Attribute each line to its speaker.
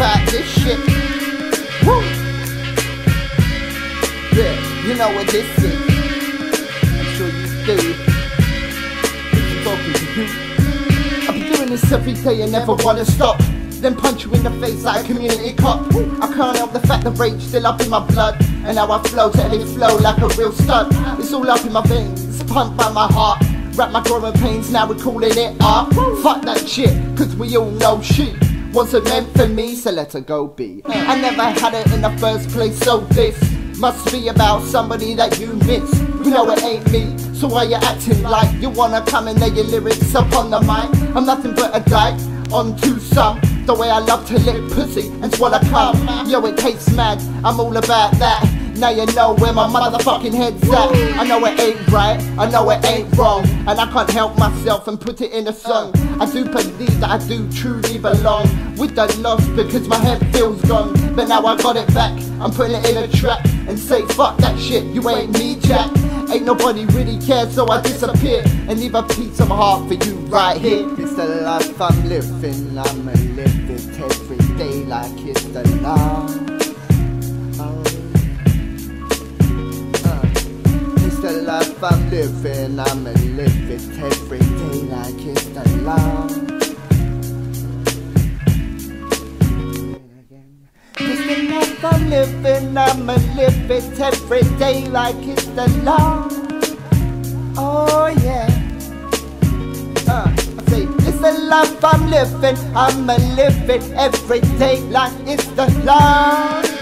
Speaker 1: this shit. Woo! Yeah, you know what this is. I'm sure you do. I'm talking to you. I've been doing this every day and never wanna stop. Then punch you in the face like a community cop. I can't help the fact the rage still up in my blood. And now I flow till it flow like a real stud. It's all up in my veins, pumped by my heart. Wrap my growing pains, now we're calling it art. Fuck that shit, cause we all know she wasn't meant for me, so let her go be. I never had it in the first place, so this must be about somebody that you miss. You know it ain't me, so why you acting like you wanna come and lay your lyrics up on the mic? I'm nothing but a dyke onto some. The way I love to lick pussy and swallow cum. Yo, it tastes mad, I'm all about that. Now you know where my motherfucking head's at. I know it ain't right, I know it ain't wrong. And I can't help myself and put it in a song. I do believe that I do truly belong with the loss because my head feels gone. But now I got it back, I'm putting it in a track and say, fuck that shit, you ain't me, Jack. Ain't nobody really cared, so I disappear and leave a piece of my heart for you right here. It's the life I'm living, I'ma live it every day like it's the last. Living, I'ma live it every day like it's the life I'm living, I'ma live it every day like it's the law. Oh yeah. Uh, I say, it's the life I'm living, I'ma live it every day like it's the law.